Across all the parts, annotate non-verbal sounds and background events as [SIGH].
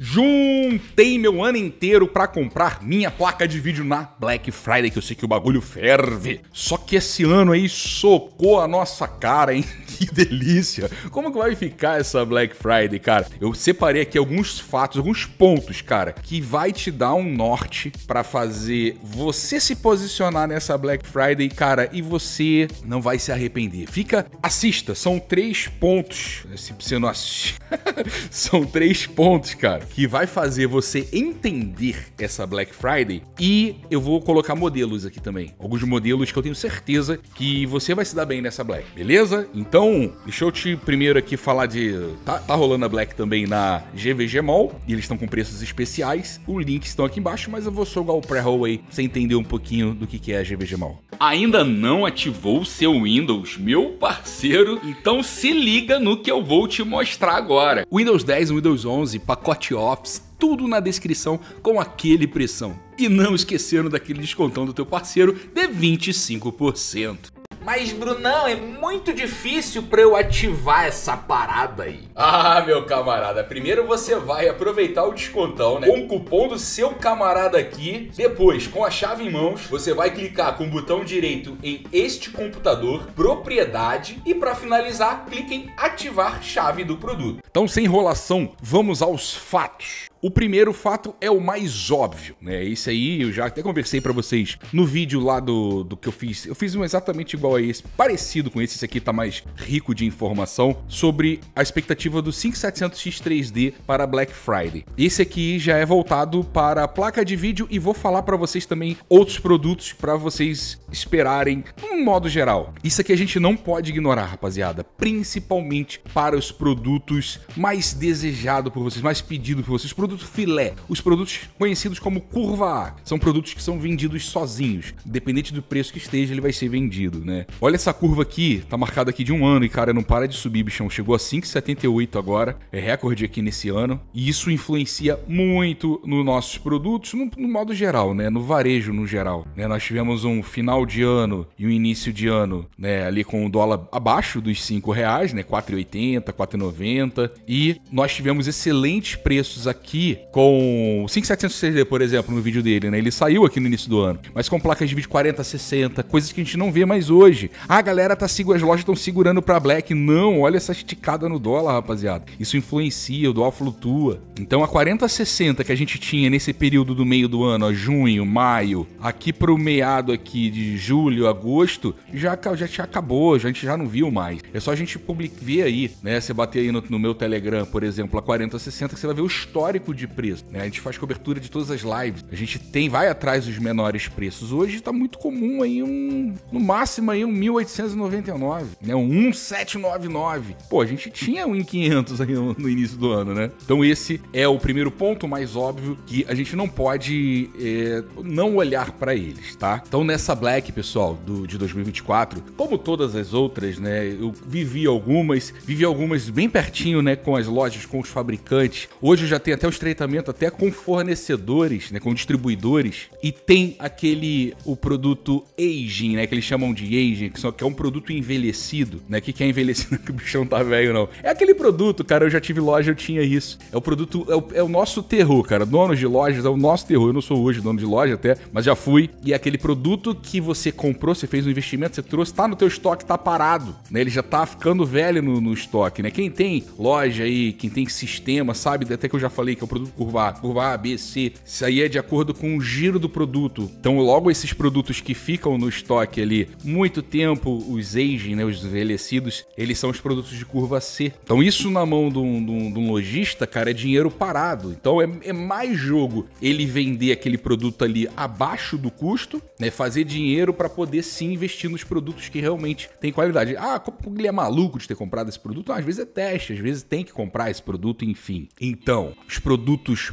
Juntei meu ano inteiro para comprar minha placa de vídeo na Black Friday, que eu sei que o bagulho ferve. Só que esse ano aí socou a nossa cara, hein? [LAUGHS] Que delícia! Como que vai ficar essa Black Friday, cara? Eu separei aqui alguns fatos, alguns pontos, cara, que vai te dar um norte para fazer você se posicionar nessa Black Friday, cara, e você não vai se arrepender. Fica, assista, são três pontos. Se você não assistir, [LAUGHS] são três pontos, cara que vai fazer você entender essa Black Friday e eu vou colocar modelos aqui também. Alguns modelos que eu tenho certeza que você vai se dar bem nessa Black, beleza? Então, deixa eu te primeiro aqui falar de. Tá, tá rolando a Black também na GVG Mall e eles estão com preços especiais. O link estão aqui embaixo, mas eu vou jogar o pré-roll aí pra você entender um pouquinho do que é a GVG Mall. Ainda não ativou o seu Windows, meu parceiro? Então se liga no que eu vou te mostrar agora. Windows 10 e Windows 11, pacote Office, tudo na descrição com aquele pressão. E não esquecendo daquele descontão do teu parceiro de 25%. Mas, Brunão, é muito difícil para eu ativar essa parada aí. Ah, meu camarada, primeiro você vai aproveitar o descontão, né? Com o cupom do seu camarada aqui. Depois, com a chave em mãos, você vai clicar com o botão direito em este computador, propriedade e para finalizar, clique em ativar chave do produto. Então, sem enrolação, vamos aos fatos. O primeiro fato é o mais óbvio, né? Esse aí eu já até conversei para vocês no vídeo lá do, do que eu fiz. Eu fiz um exatamente igual a esse, parecido com esse, esse aqui tá mais rico de informação sobre a expectativa do 5700X 3D para Black Friday. Esse aqui já é voltado para a placa de vídeo e vou falar para vocês também outros produtos para vocês esperarem, um modo geral. Isso aqui a gente não pode ignorar, rapaziada, principalmente para os produtos mais desejados por vocês, mais pedidos por vocês produto filé, os produtos conhecidos como curva A, são produtos que são vendidos sozinhos. Independente do preço que esteja, ele vai ser vendido, né? Olha essa curva aqui, tá marcada aqui de um ano e, cara, não para de subir, bichão. Chegou a 5,78 agora, é recorde aqui nesse ano. E isso influencia muito nos nossos produtos, no, no modo geral, né? No varejo, no geral. Né? Nós tivemos um final de ano e um início de ano, né? Ali com o dólar abaixo dos 5 reais, né? 4,80, 4,90. E nós tivemos excelentes preços aqui aqui com o 5700CD, por exemplo, no vídeo dele, né? Ele saiu aqui no início do ano, mas com placas de vídeo 40, 60, coisas que a gente não vê mais hoje. Ah, a galera tá segurando, as lojas estão segurando para Black. Não, olha essa esticada no dólar, rapaziada. Isso influencia, o dólar flutua. Então a 40, 60 que a gente tinha nesse período do meio do ano, ó, junho, maio, aqui pro meado aqui de julho, agosto, já, já, já acabou, a gente já não viu mais. É só a gente public, ver aí, né? Você bater aí no, no meu Telegram, por exemplo, a 40, 60, que você vai ver o histórico de preço. Né? A gente faz cobertura de todas as lives. A gente tem, vai atrás dos menores preços. Hoje está muito comum aí um, no máximo aí um 1899, né? Um 1799. Pô, a gente tinha um 500 aí no, no início do ano, né? Então esse é o primeiro ponto mais óbvio que a gente não pode é, não olhar para eles, tá? Então nessa Black, pessoal, do, de 2024, como todas as outras, né? Eu vivi algumas, vivi algumas bem pertinho, né? Com as lojas, com os fabricantes. Hoje eu já tenho até os estreitamento até com fornecedores, né, com distribuidores, e tem aquele o produto aging, né, que eles chamam de aging, que, só, que é um produto envelhecido, né, que, que é envelhecido [LAUGHS] que o bichão tá velho não. É aquele produto, cara, eu já tive loja, eu tinha isso. É o produto, é o, é o nosso terror, cara. Donos de lojas é o nosso terror. Eu não sou hoje dono de loja até, mas já fui. E é aquele produto que você comprou, você fez um investimento, você trouxe, tá no teu estoque, tá parado, né? Ele já tá ficando velho no, no estoque, né? Quem tem loja aí, quem tem sistema, sabe, até que eu já falei que produto curva A, curva A, B, C. Isso aí é de acordo com o giro do produto. Então, logo esses produtos que ficam no estoque ali muito tempo, os aging, né, os envelhecidos, eles são os produtos de curva C. Então, isso na mão de um, de um, de um lojista, cara, é dinheiro parado. Então, é, é, mais jogo ele vender aquele produto ali abaixo do custo, né, fazer dinheiro para poder sim investir nos produtos que realmente têm qualidade. Ah, como ele é maluco de ter comprado esse produto? às vezes é teste, às vezes tem que comprar esse produto, enfim. Então, os produtos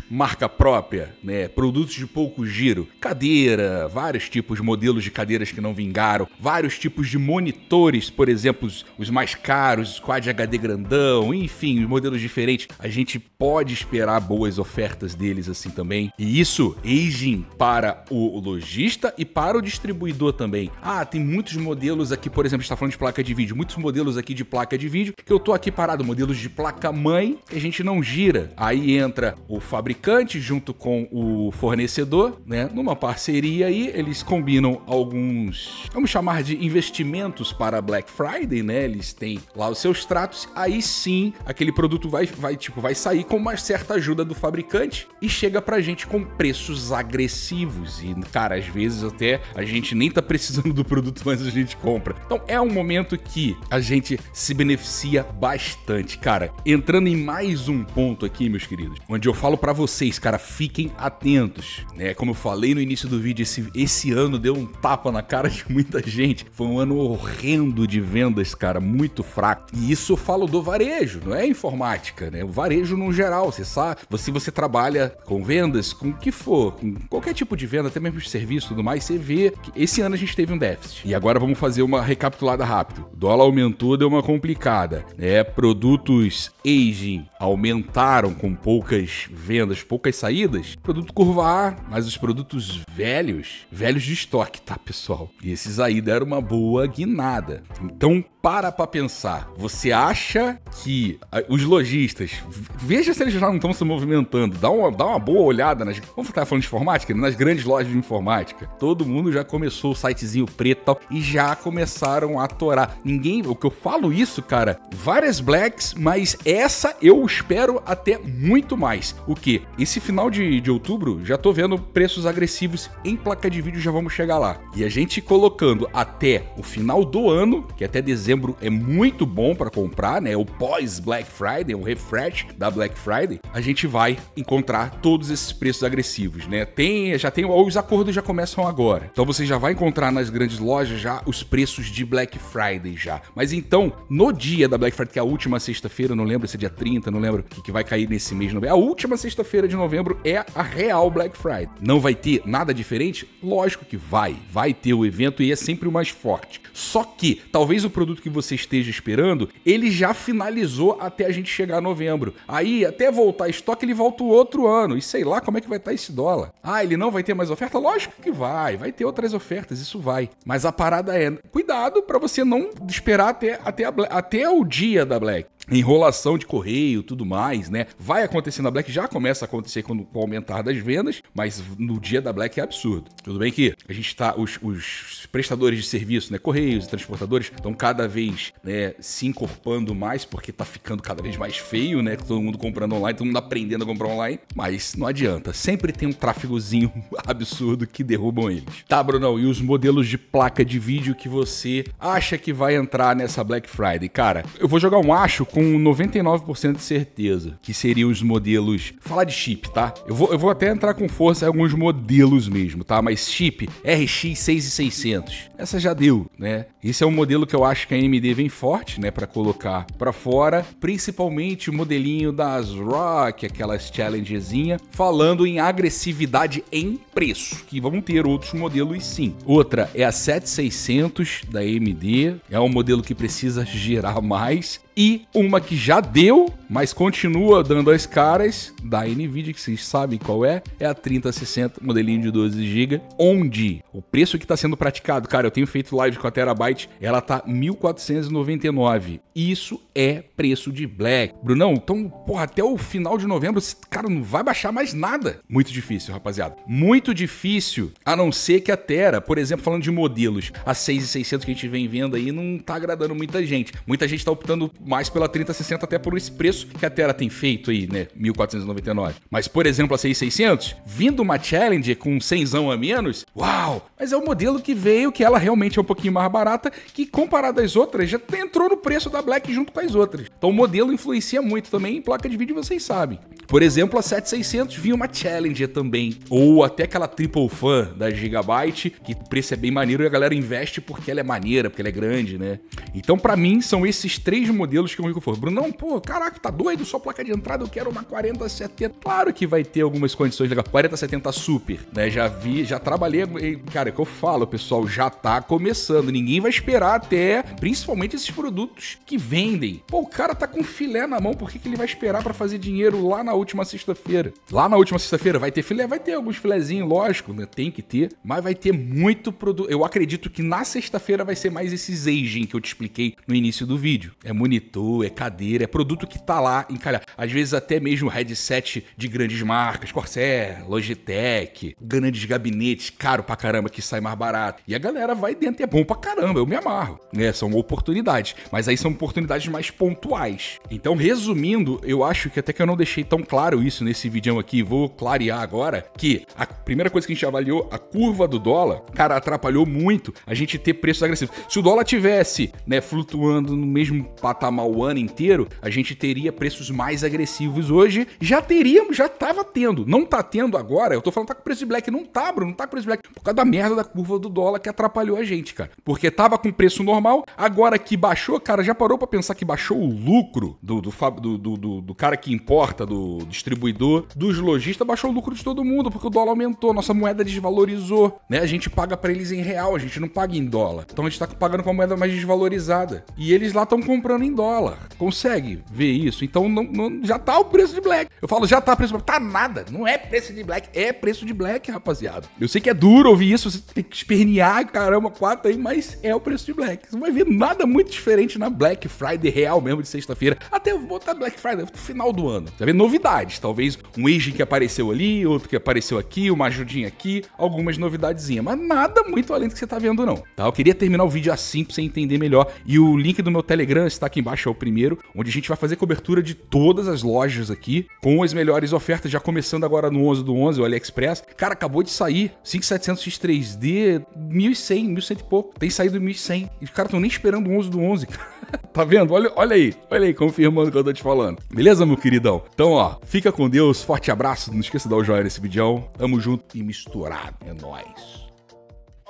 marca própria, né? Produtos de pouco giro, cadeira, vários tipos de modelos de cadeiras que não vingaram, vários tipos de monitores, por exemplo, os, os mais caros, Quad HD grandão, enfim, os modelos diferentes. A gente pode esperar boas ofertas deles assim também. E isso, aging para o lojista e para o distribuidor também. Ah, tem muitos modelos aqui, por exemplo, está falando de placa de vídeo, muitos modelos aqui de placa de vídeo que eu tô aqui parado, modelos de placa mãe que a gente não gira. Aí entra o fabricante junto com o fornecedor, né? Numa parceria aí, eles combinam alguns, vamos chamar de investimentos para Black Friday, né? Eles têm lá os seus tratos, aí sim aquele produto vai, vai tipo, vai sair com uma certa ajuda do fabricante e chega pra gente com preços agressivos. E, cara, às vezes até a gente nem tá precisando do produto, mas a gente compra. Então é um momento que a gente se beneficia bastante, cara. Entrando em mais um ponto aqui, meus queridos, onde eu falo para vocês, cara, fiquem atentos, né? Como eu falei no início do vídeo, esse, esse ano deu um tapa na cara de muita gente. Foi um ano horrendo de vendas, cara, muito fraco. E isso eu falo do varejo, não é informática, né? O varejo no geral, você sabe, se você trabalha com vendas, com o que for, com qualquer tipo de venda, até mesmo de serviço e tudo mais, você vê que esse ano a gente teve um déficit. E agora vamos fazer uma recapitulada rápido. O dólar aumentou, deu uma complicada, né? Produtos aging aumentaram com poucas vendas, poucas saídas. Produto curva A, mas os produtos velhos, velhos de estoque, tá, pessoal? E esses aí deram uma boa guinada. Então, para pra pensar. Você acha que ah, os lojistas, veja se eles já não estão se movimentando, dá uma, dá uma boa olhada nas. Vamos estar falando de informática? Nas grandes lojas de informática. Todo mundo já começou o sitezinho preto e tal, e já começaram a atorar. Ninguém. O que eu falo isso, cara, várias blacks, mas essa eu espero até muito mais. O que? Esse final de, de outubro, já tô vendo preços agressivos em placa de vídeo, já vamos chegar lá. E a gente colocando até o final do ano, que é até dezembro dezembro é muito bom para comprar, né? O pós Black Friday, o refresh da Black Friday, a gente vai encontrar todos esses preços agressivos, né? Tem, já tem, os acordos já começam agora. Então você já vai encontrar nas grandes lojas já os preços de Black Friday já. Mas então, no dia da Black Friday, que é a última sexta-feira, não lembro se é dia 30, não lembro que, que vai cair nesse mês, a última sexta-feira de novembro é a real Black Friday. Não vai ter nada diferente? Lógico que vai. Vai ter o evento e é sempre o mais forte. Só que talvez o produto que você esteja esperando, ele já finalizou até a gente chegar a novembro. Aí, até voltar estoque, ele volta o outro ano. E sei lá como é que vai estar esse dólar. Ah, ele não vai ter mais oferta? Lógico que vai. Vai ter outras ofertas, isso vai. Mas a parada é, cuidado para você não esperar até, até, a, até o dia da Black enrolação de correio, tudo mais, né? Vai acontecer na Black, já começa a acontecer com, o aumentar das vendas, mas no dia da Black é absurdo. Tudo bem que a gente está, os, os, prestadores de serviço, né? Correios e transportadores estão cada vez né, se encorpando mais, porque tá ficando cada vez mais feio, né? Todo mundo comprando online, todo mundo aprendendo a comprar online, mas não adianta, sempre tem um tráfegozinho [LAUGHS] absurdo que derrubam eles. Tá, Brunão, e os modelos de placa de vídeo que você acha que vai entrar nessa Black Friday? Cara, eu vou jogar um acho com 99% de certeza que seriam os modelos. Falar de chip, tá? Eu vou, eu vou até entrar com força em alguns modelos mesmo, tá? Mas chip RX 6600, essa já deu, né? Esse é um modelo que eu acho que a AMD vem forte, né, para colocar para fora, principalmente o modelinho das Rock, aquelas challengezinha, falando em agressividade em preço, que vão ter outros modelos sim. Outra é a 7600 da AMD, é um modelo que precisa gerar mais e uma que já deu, mas continua dando as caras da Nvidia, que vocês sabem qual é, é a 3060, modelinho de 12 GB, onde o preço que está sendo praticado, cara, eu tenho feito live com a Terabyte, ela tá 1499. Isso é preço de Black. Brunão, então, porra, até o final de novembro, cara, não vai baixar mais nada. Muito difícil, rapaziada. Muito difícil, a não ser que a Tera, por exemplo, falando de modelos, a 6600 que a gente vem vendo aí não tá agradando muita gente. Muita gente tá optando mais pela 3060 até por esse preço que a Terra tem feito aí, né? 1499. Mas, por exemplo, a 6600, vindo uma Challenger com 100 a menos, uau! Mas é o modelo que veio, que ela realmente é um pouquinho mais barata, que comparado às outras, já entrou no preço da Black junto com as outras. Então o modelo influencia muito também em placa de vídeo, vocês sabem. Por exemplo, a 7600 vinha uma Challenger também, ou até aquela Triple Fan da Gigabyte, que preço é bem maneiro e a galera investe porque ela é maneira, porque ela é grande, né? Então, para mim, são esses três modelos que o for. Bruno, não, pô, caraca, tá doido? Só placa de entrada, eu quero uma 4070. Claro que vai ter algumas condições legais. 4070 Super, né? Já vi, já trabalhei. Cara, é que eu falo, pessoal, já tá começando. Ninguém vai esperar até, principalmente esses produtos que vendem. Pô, o cara tá com filé na mão, por que, que ele vai esperar para fazer dinheiro lá na última sexta-feira? Lá na última sexta-feira vai ter filé? Vai ter alguns filézinhos, lógico, né? Tem que ter, mas vai ter muito produto. Eu acredito que na sexta-feira vai ser mais esses aging que eu te expliquei no início do vídeo. É bonito, é cadeira, é produto que tá lá encalhado. Às vezes até mesmo headset de grandes marcas, Corsair, Logitech, grandes gabinetes, caro pra caramba, que sai mais barato. E a galera vai dentro e é bom pra caramba, eu me amarro. Né? São oportunidades, mas aí são oportunidades mais pontuais. Então, resumindo, eu acho que até que eu não deixei tão claro isso nesse vídeo aqui, vou clarear agora, que a primeira coisa que a gente avaliou, a curva do dólar, cara, atrapalhou muito a gente ter preços agressivos. Se o dólar tivesse, né, flutuando no mesmo patamar o ano inteiro, a gente teria preços mais agressivos hoje. Já teríamos, já tava tendo. Não tá tendo agora. Eu tô falando tá com preço de black. Não tá, Bruno. Não tá com preço de black. Por causa da merda da curva do dólar que atrapalhou a gente, cara. Porque tava com preço normal, agora que baixou, cara, já parou para pensar que baixou o lucro do, do, do, do, do cara que importa, do distribuidor, dos lojistas, baixou o lucro de todo mundo, porque o dólar aumentou, nossa moeda desvalorizou, né? A gente paga para eles em real, a gente não paga em dólar. Então a gente tá pagando com a moeda mais desvalorizada. E eles lá estão comprando em dólar. Consegue ver isso? Então não, não, já tá o preço de black. Eu falo, já tá preço de black. Tá nada. Não é preço de black, é preço de black, rapaziada. Eu sei que é duro ouvir isso, você tem que espernear, caramba, quatro aí, mas é o preço de black. Você não vai ver nada muito diferente na Black Friday real mesmo de sexta-feira. Até eu vou botar Black Friday no final do ano. Você vai ver novidades. Talvez um agent que apareceu ali, outro que apareceu aqui, uma ajudinha aqui, algumas novidadezinhas. Mas nada muito além do que você tá vendo, não. Tá? Eu queria terminar o vídeo assim pra você entender melhor. E o link do meu Telegram está aqui embaixo, é o primeiro, onde a gente vai fazer cobertura de todas as lojas aqui, com as melhores ofertas, já começando agora no 11 do 11, o AliExpress. Cara, acabou de sair, 5700 X3D, 1100, 1100 e pouco. Tem saído 1100. E os caras estão nem esperando o 11 do 11, [LAUGHS] tá vendo? Olha, olha aí, olha aí, confirmando o que eu tô te falando. Beleza, meu queridão? Então, ó, fica com Deus, forte abraço, não esqueça de dar o joinha nesse vídeo. Tamo junto e misturado, é nóis.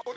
Oh,